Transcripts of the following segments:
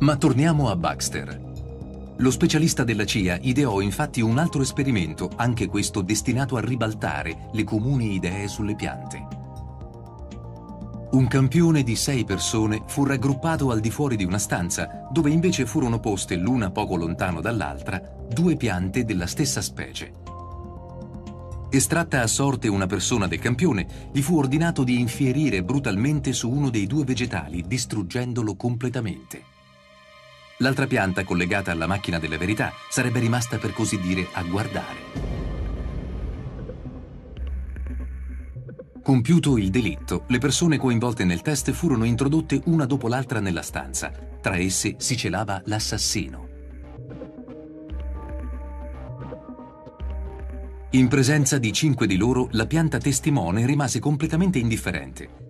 Ma torniamo a Baxter. Lo specialista della CIA ideò infatti un altro esperimento, anche questo destinato a ribaltare le comuni idee sulle piante. Un campione di sei persone fu raggruppato al di fuori di una stanza, dove invece furono poste l'una poco lontano dall'altra due piante della stessa specie. Estratta a sorte una persona del campione, gli fu ordinato di infierire brutalmente su uno dei due vegetali, distruggendolo completamente. L'altra pianta collegata alla macchina della verità sarebbe rimasta per così dire a guardare. Compiuto il delitto, le persone coinvolte nel test furono introdotte una dopo l'altra nella stanza. Tra esse si celava l'assassino. In presenza di cinque di loro, la pianta testimone rimase completamente indifferente.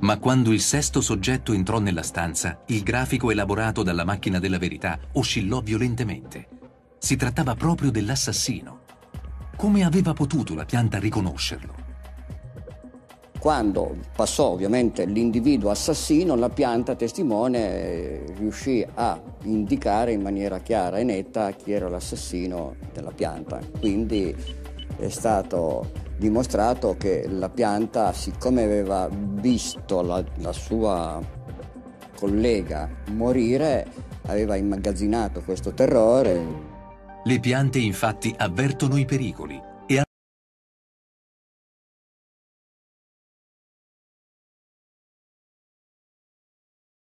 Ma quando il sesto soggetto entrò nella stanza, il grafico elaborato dalla macchina della verità oscillò violentemente. Si trattava proprio dell'assassino. Come aveva potuto la pianta riconoscerlo? Quando passò ovviamente l'individuo assassino, la pianta testimone riuscì a indicare in maniera chiara e netta chi era l'assassino della pianta. Quindi è stato dimostrato che la pianta, siccome aveva visto la, la sua collega morire, aveva immagazzinato questo terrore. Le piante infatti avvertono i pericoli,